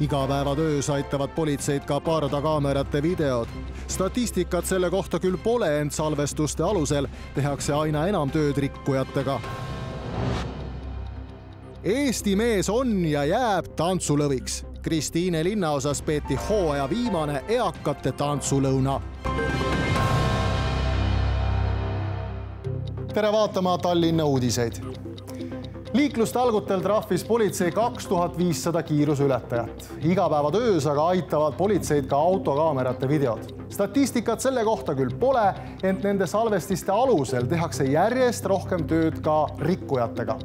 igapäevatöös aitavad politseid ka pardakaamerate videod. statistikat selle kohta küll pole, ent salvestuste alusel tehakse aina enam tööd rikkujatega. Eesti mees on ja jääb tantsulõviks. Kristiine linnaosas peeti hooaja viimane eakate tantsulõuna. tere vaatama Tallinna uudiseid liiklustalgutel trahvis politsei kaks tuhat viissada kiiruseületajat. igapäevatöös aga aitavad politseid ka autokaamerate videod. statistikat selle kohta küll pole, ent nende salvestiste alusel tehakse järjest rohkem tööd ka rikkujatega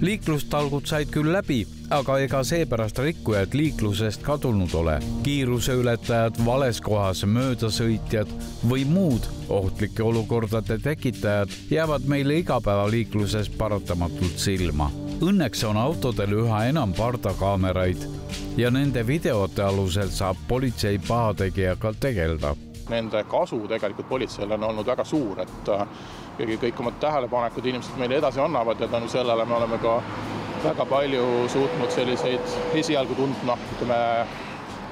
liiklustalgud said küll läbi, aga ega seepärast rikkujad liiklusest kadunud ole. kiiruseületajad, vales kohas möödasõitjad või muud ohtlike olukordade tekitajad jäävad meile igapäevaliikluses paratamatult silma. Õnneks on autodel üha enam pardakaameraid ja nende videote alusel saab politsei pahategijaga tegeleda. Nende kasu tegelikult politseile on olnud väga suur, et ikkagi kõik oma tähelepanekud inimesed meile edasi annavad ja tänu sellele me oleme ka väga palju suutnud selliseid esialgu tundma, ütleme,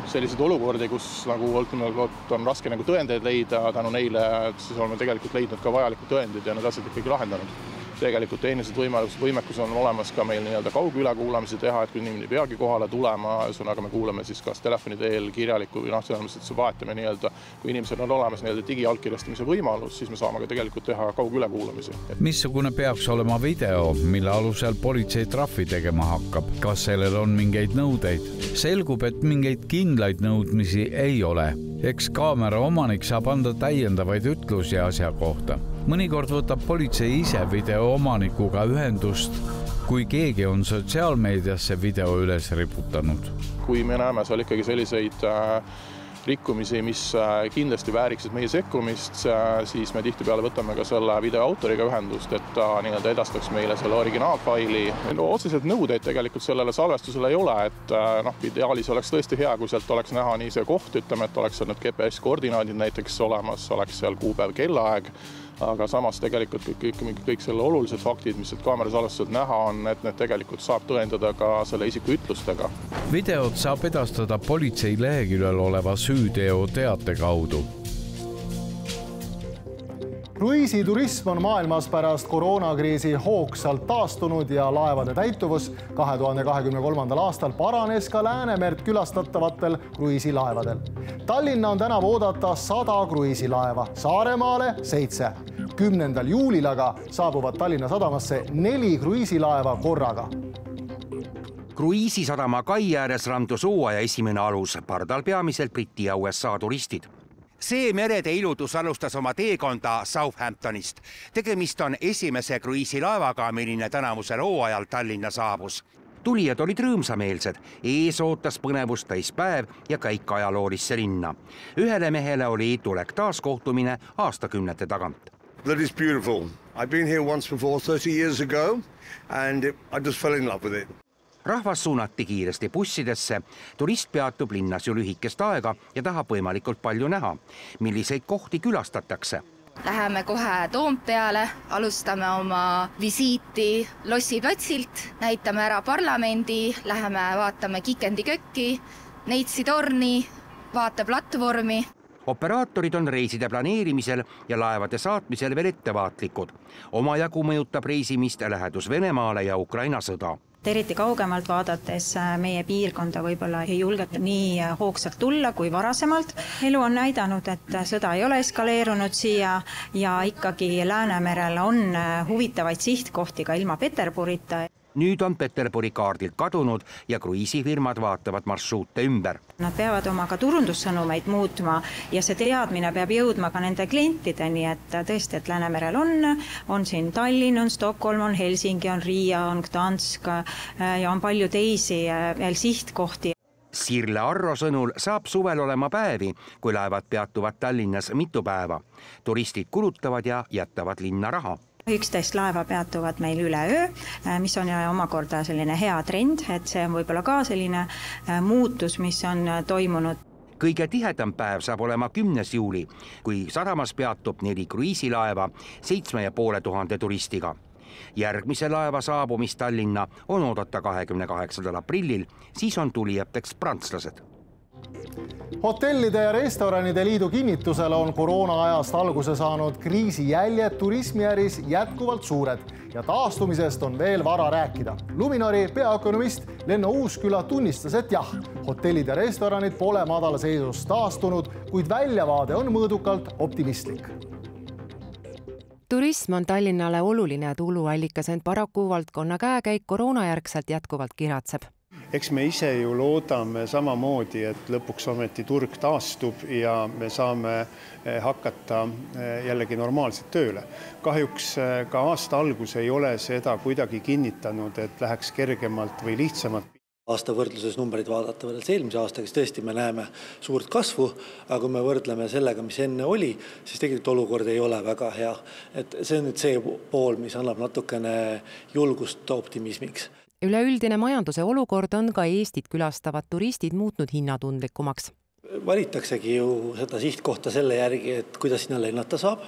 selliseid olukordi, kus nagu ütleme, on raske nagu tõendeid leida, tänu neile siis oleme tegelikult leidnud ka vajalikud tõendid ja need asjad ikkagi lahendanud tegelikult tehnilised võimalused, võimekus on olemas ka meil nii-öelda kaugülekuulamisi teha, et kui inimene ei peagi kohale tulema, ühesõnaga me kuulame siis kas telefoni teel, kirjaliku või noh, selles mõttes vahetame nii-öelda, kui inimesel on olemas nii-öelda digiallkirjastamise võimalus, siis me saame ka tegelikult teha kaugülekuulamisi. missugune peaks olema video, mille alusel politsei trahvi tegema hakkab, kas sellel on mingeid nõudeid? selgub, et mingeid kindlaid nõudmisi ei ole eks kaamera omanik saab anda täiendavaid ütlusi asja kohta. Mõnikord võtab politsei ise video omanikuga ühendust, kui keegi on sotsiaalmeediasse video üles riputanud. kui me näeme seal ikkagi selliseid äh, rikkumisi, mis äh, kindlasti vääriksid meie sekkumist, äh, siis me tihtipeale võtame ka selle video autoriga ühendust, et ta nii-öelda edastaks meile selle originaalfaili. no otseselt nõudeid tegelikult sellele salvestusele ei ole, et noh, ideaalis oleks tõesti hea, kui sealt oleks näha nii see koht, ütleme, et oleks seal need GPS koordinaadid näiteks olemas, oleks seal kuupäev, kellaaeg aga samas tegelikult kõik, kõik, kõik selle olulised faktid, mis sealt kaamerasalvestused näha on, et need tegelikult saab tõendada ka selle isiku ütlustega. videot saab edastada politsei leheküljel oleva süüteoteate kaudu kruiisiturism on maailmas pärast koroonakriisi hoogsalt taastunud ja laevade täituvus kahe tuhande kahekümne kolmandal aastal paranes ka Läänemerd külastatavatel kruiisilaevadel. Tallinna on tänavu oodata sada kruiisilaeva, Saaremaale seitse. kümnendal juulil aga saabuvad Tallinna sadamasse neli kruiisilaeva korraga kruiisisadama kai ääres randus hooaja esimene alus, pardal peamiselt Briti ja USA turistid see meretee ilutus alustas oma teekonda Southamptonist. tegemist on esimese kruiisilaevaga, milline tänavusel hooajal Tallinna saabus tulijad olid rõõmsameelsed, ees ootas põnevust täis päev ja käik ajaloolisse linna. ühele mehele oli tulek taaskohtumine aastakümnete tagant. That is beautiful. I've been here once before thirty years ago and I just fell in love with it rahvas suunati kiiresti bussidesse. turist peatub linnas ju lühikest aega ja tahab võimalikult palju näha. milliseid kohti külastatakse? Läheme kohe Toompeale, alustame oma visiiti Lossi platsilt, näitame ära parlamendi, läheme vaatame Kikendi kökki, Neitsi torni, vaateplatvormi operaatorid on reiside planeerimisel ja laevade saatmisel veel ettevaatlikud. omajagu mõjutab reisimist lähedus Venemaale ja Ukraina sõda eriti kaugemalt vaadates äh, meie piirkonda võib-olla ei julgeta nii äh, hoogsalt tulla kui varasemalt. elu on näidanud, et äh, sõda ei ole eskaleerunud siia ja ikkagi Läänemerel on huvitavaid sihtkohti ka ilma Peterburita nüüd on Peterburi kaardilt kadunud ja kruiisifirmad vaatavad marsruute ümber. Nad peavad oma ka turundussõnumeid muutma ja see teadmine peab jõudma ka nende klientideni, et tõesti, et Läänemerel on, on siin Tallinn, on Stockholm, on Helsingi, on Riia, on Gdansk äh, ja on palju teisi äh, veel sihtkohti. Sirle Arro sõnul saab suvel olema päevi, kui laevad peatuvad Tallinnas mitu päeva. turistid kulutavad ja jätavad linna raha üksteist laeva peatuvad meil üleöö, äh, mis on omakorda selline hea trend, et see on võib-olla ka selline äh, muutus, mis on äh, toimunud kõige tihedam päev saab olema kümnes juuli, kui sadamas peatub neli kruiisilaeva seitsme ja poole tuhande turistiga. järgmise laeva saabumist Tallinna on oodata kahekümne kaheksandal aprillil, siis on tulijateks prantslased hotellide ja restoranide liidu kinnitusel on koroona ajast alguse saanud kriisi jäljed turismiäris jätkuvalt suured ja taastumisest on veel vara rääkida. Luminori peaökonomist Lenno Uusküla tunnistas, et jah, hotellid ja restoranid pole madalseisust taastunud, kuid väljavaade on mõõdukalt optimistlik turism on Tallinnale oluline tuluallikas, ent paraku valdkonna käekäik koroonajärgselt jätkuvalt kiratseb eks me ise ju loodame samamoodi, et lõpuks ometi turg taastub ja me saame eh, hakata eh, jällegi normaalselt tööle. kahjuks eh, ka aasta algus ei ole seda kuidagi kinnitanud, et läheks kergemalt või lihtsamalt aasta võrdluses numbreid vaadata võrreldes eelmise aastaga, siis tõesti me näeme suurt kasvu, aga kui me võrdleme sellega, mis enne oli, siis tegelikult olukord ei ole väga hea. et see on nüüd see pool, mis annab natukene julgust optimismiks üleüldine majanduse olukord on ka Eestit külastavad turistid muutnud hinnatundlikumaks. valitaksegi ju seda sihtkohta selle järgi, et kuidas sinna lennata saab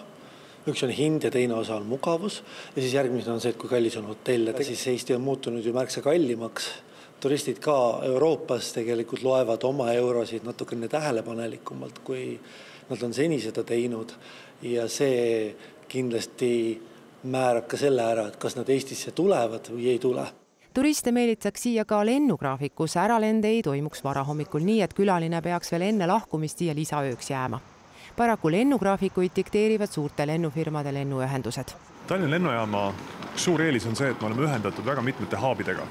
üks on hind ja teine osa on mugavus ja siis järgmisena on see, et kui kallis on hotell, et siis Eesti on muutunud ju märksa kallimaks. turistid ka Euroopas tegelikult loevad oma eurosid natukene tähelepanelikumalt, kui nad on seni seda teinud ja see kindlasti määrab ka selle ära, et kas nad Eestisse tulevad või ei tule turiste meelitaks siia ka lennugraafik, kus äralende ei toimuks varahommikul, nii et külaline peaks veel enne lahkumist siia lisaööks jääma. paraku lennugraafikuid dikteerivad suurte lennufirmade lennuühendused. Tallinna lennujaama suur eelis on see, et me oleme ühendatud väga mitmete haabidega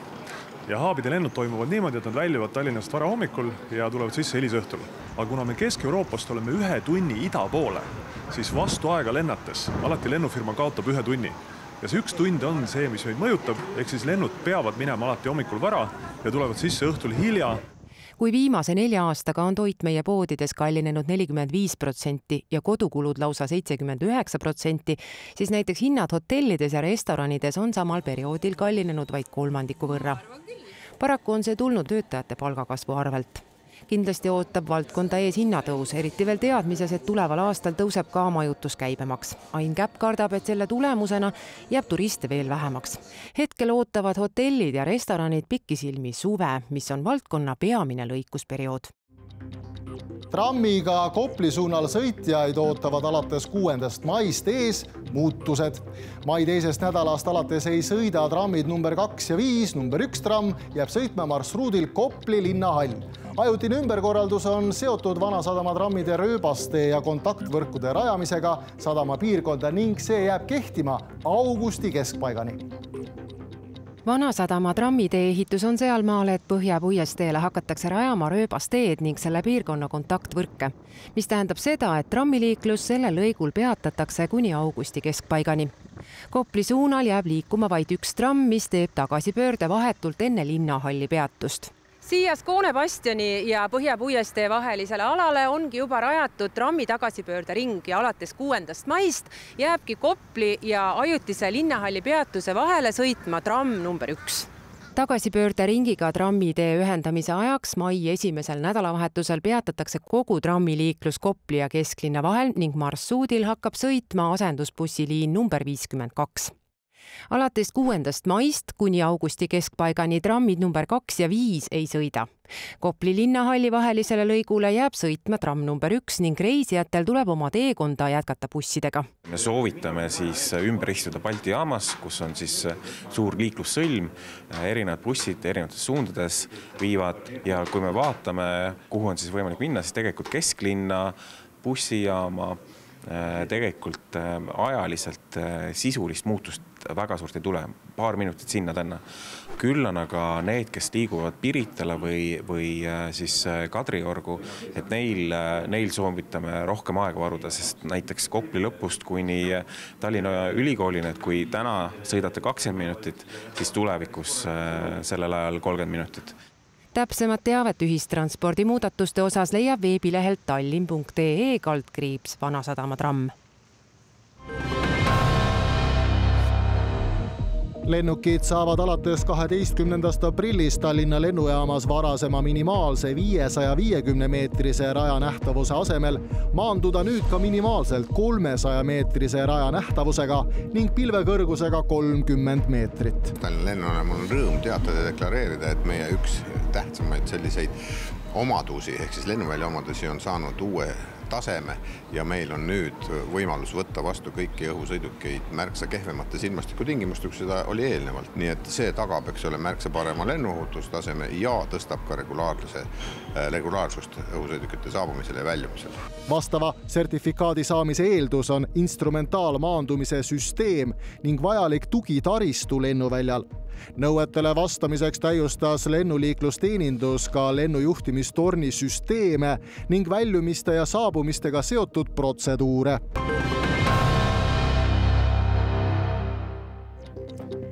ja haabide lennud toimuvad niimoodi, et nad väljuvad Tallinnast varahommikul ja tulevad sisse hilisõhtul. aga kuna me Kesk-Euroopast oleme ühe tunni ida poole, siis vastu aega lennates alati lennufirma kaotab ühe tunni ja see üks tund on see, mis meid mõjutab, ehk siis lennud peavad minema alati hommikul vara ja tulevad sisse õhtul hilja. Kui viimase nelja aastaga on toit meie poodides kallinenud nelikümmend viis protsenti ja kodukulud lausa seitsekümmend üheksa protsenti, siis näiteks hinnad hotellides ja restoranides on samal perioodil kallinenud vaid kolmandiku võrra. paraku on see tulnud töötajate palgakasvu arvelt kindlasti ootab valdkonda ees hinnatõus, eriti veel teadmises, et tuleval aastal tõuseb ka majutuskäibemaks. Ain Käpp kardab, et selle tulemusena jääb turiste veel vähemaks. hetkel ootavad hotellid ja restoranid pikisilmi suve, mis on valdkonna peamine lõikusperiood trammiga Kopli suunal sõitjaid ootavad alates kuuendast maist ees muutused. mai teisest nädalast alates ei sõida trammid number kaks ja viis, number üks tramm jääb sõitma marsruudil Kopli linnahall ajutine ümberkorraldus on seotud Vanasadama trammide rööbastee ja kontaktvõrkude rajamisega sadama piirkonda ning see jääb kehtima augusti keskpaigani. Vanasadama trammitee ehitus on sealmaal, et Põhja puiesteele hakatakse rajama rööbasteed ning selle piirkonna kontaktvõrke, mis tähendab seda, et trammiliiklus sellel lõigul peatatakse kuni augusti keskpaigani. Kopli suunal jääb liikuma vaid üks tramm, mis teeb tagasipöörde vahetult enne linnahalli peatust siia Skoone bastioni ja Põhja puiestee vahelisele alale ongi juba rajatud trammi tagasipöördering ja alates kuuendast maist jääbki Kopli ja ajutise linnahalli peatuse vahele sõitma tramm number üks. Tagasipöörderingiga trammitee ühendamise ajaks mai esimesel nädalavahetusel peatatakse kogu trammiliiklus Kopli ja kesklinna vahel ning marsruudil hakkab sõitma asendusbussiliin number viiskümmend kaks alates kuuendast maist kuni augusti keskpaigani trammid number kaks ja viis ei sõida. Kopli linnahalli vahelisele lõigule jääb sõitma tramm number üks ning reisijatel tuleb oma teekonda jätkata bussidega. me soovitame siis ümber istuda Balti jaamas, kus on siis suur liiklussõlm, erinevad bussid erinevates suundades viivad ja kui me vaatame, kuhu on siis võimalik minna, siis tegelikult kesklinna bussijaama Äh, tegelikult äh, ajaliselt äh, sisulist muutust väga suurt ei tule, paar minutit sinna-tänna. küll on aga need, kes liiguvad Piritale või, või siis Kadriorgu, et neil, neil soovitame rohkem aega varuda, sest näiteks Kopli lõpust kuni Tallinna Ülikoolini, et kui täna sõidate kakskümmend minutit, siis tulevikus sellel ajal kolmkümmend minutit. Täpsemat teavet ühistranspordi muudatuste osas leiab veebilehelt tallinn.ee kaldkriips Vanasadama tramm lennukid saavad alates kaheteistkümnendast aprillist Tallinna lennujaamas varasema minimaalse viiesaja viiekümne meetrise raja nähtavuse asemel maanduda nüüd ka minimaalselt kolmesaja meetrise raja nähtavusega ning pilvekõrgusega kolmkümmend meetrit. Tallinna lennujaama on rõõm teatada ja deklareerida, et meie üks tähtsamaid selliseid omadusi ehk siis lennuvälja omadusi on saanud uue taseme ja meil on nüüd võimalus võtta vastu kõiki õhusõidukeid märksa kehvemates ilmastikutingimustes, kui seda oli eelnevalt. nii et see tagab, eks ole, märksa parema lennuohutustaseme ja tõstab ka regulaarsuse, äh, regulaarsust õhusõidukite saabumisel ja väljumisel. vastava sertifikaadi saamise eeldus on instrumentaalmaandumise süsteem ning vajalik tugitaristu lennuväljal nõuetele vastamiseks täiustas lennuliiklusteenindus ka lennujuhtimistorni süsteeme ning väljumiste ja saabumistega seotud protseduure.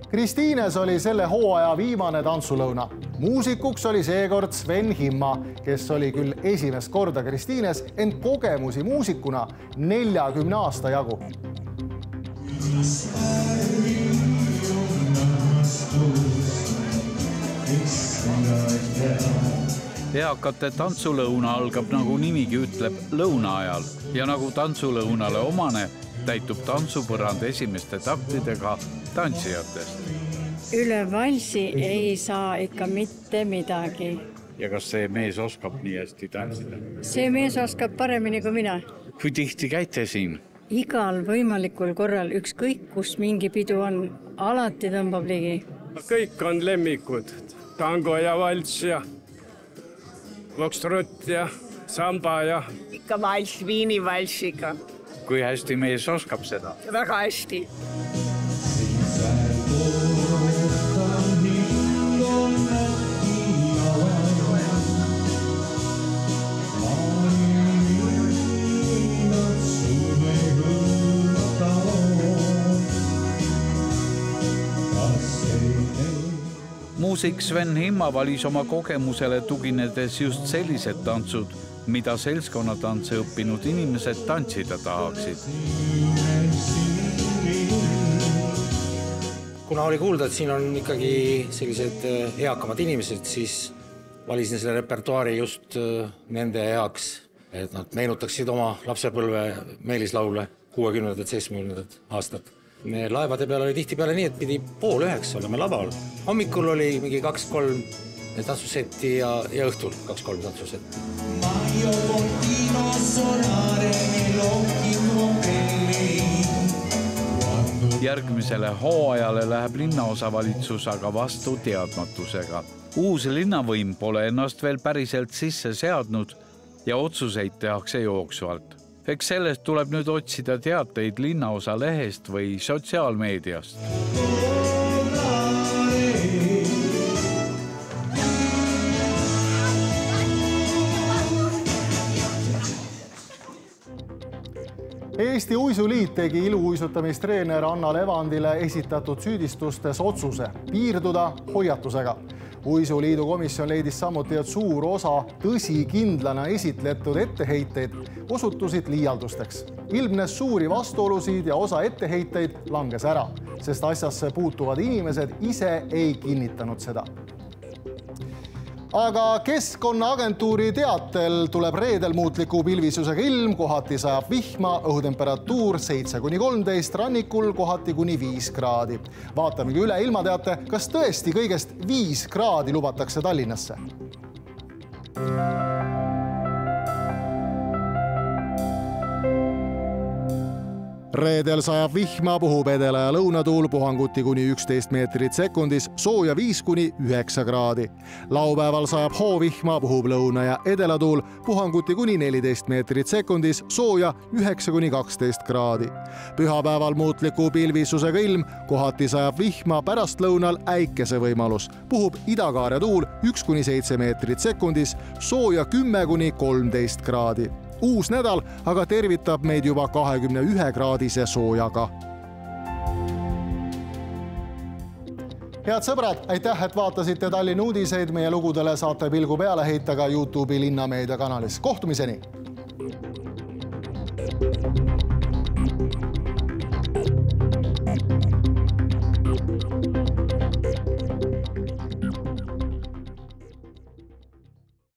Kristiines oli selle hooaja viimane tantsulõuna. muusikuks oli seekord Sven Himma, kes oli küll esimest korda Kristiines, ent kogemusi muusikuna neljakümne aasta jagu eakate tantsulõuna algab, nagu nimigi ütleb, lõuna ajal ja nagu tantsulõunale omane, täitub tantsupõrand esimeste taktidega tantsijatest. üle valsi ei saa ikka mitte midagi. ja kas see mees oskab nii hästi tantsida? see mees oskab paremini kui mina. kui tihti käite siin? igal võimalikul korral, ükskõik kus mingi pidu on, alati tõmbab ligi. kõik on lemmikud, tango ja valss ja vokstrott ja samba ja. ikka valss, viinivalssiga. kui hästi mees oskab seda? väga hästi. Muusik Sven Himma valis oma kogemusele tuginedes just sellised tantsud, mida seltskonnatantse õppinud inimesed tantsida tahaksid. kuna oli kuulda, et siin on ikkagi sellised äh, eakamad inimesed, siis valisin selle repertuaari just äh, nende heaks, et nad meenutaksid oma lapsepõlve meelislaule kuuekümnendat, seitsmekümnendat aastat me laevade peal oli tihtipeale nii, et pidi pool üheksa olema laval. hommikul oli mingi kaks-kolm tantsusetti ja, ja õhtul kaks-kolm tantsusetti. järgmisele hooajale läheb linnaosavalitsus aga vastu teadmatusega. uus linnavõim pole ennast veel päriselt sisse seadnud ja otsuseid tehakse jooksvalt eks sellest tuleb nüüd otsida teateid linnaosa lehest või sotsiaalmeediast. Eesti Uisuliit tegi iluuisutamistreener Anna Levandile esitatud süüdistustes otsuse piirduda hoiatusega uisuliidu komisjon leidis samuti, et suur osa tõsikindlana esitletud etteheiteid osutusid liialdusteks. ilmnes suuri vastuolusid ja osa etteheiteid langes ära, sest asjasse puutuvad inimesed ise ei kinnitanud seda aga Keskkonnaagentuuri teatel tuleb reedel muutliku pilvisusega ilm, kohati sajab vihma, õhutemperatuur seitse kuni kolmteist, rannikul kohati kuni viis kraadi. vaatamegi üle ilmateate, kas tõesti kõigest viis kraadi lubatakse Tallinnasse reedel sajab vihma, puhub edela- ja lõunatuul puhanguti kuni üksteist meetrit sekundis, sooja viis kuni üheksa kraadi. laupäeval sajab hoovihma, puhub lõuna- ja edelatuul puhanguti kuni neliteist meetrit sekundis, sooja üheksa kuni kaksteist kraadi. pühapäeval muutliku pilvisusega ilm, kohati sajab vihma, pärastlõunal äikese võimalus, puhub idakaare tuul üks kuni seitse meetrit sekundis, sooja kümme kuni kolmteist kraadi uus nädal aga tervitab meid juba kahekümne ühe kraadise soojaga. head sõbrad, aitäh, et vaatasite Tallinna uudiseid. meie lugudele saate pilgu peale heita ka Youtube'i Linnameedia kanalis. kohtumiseni.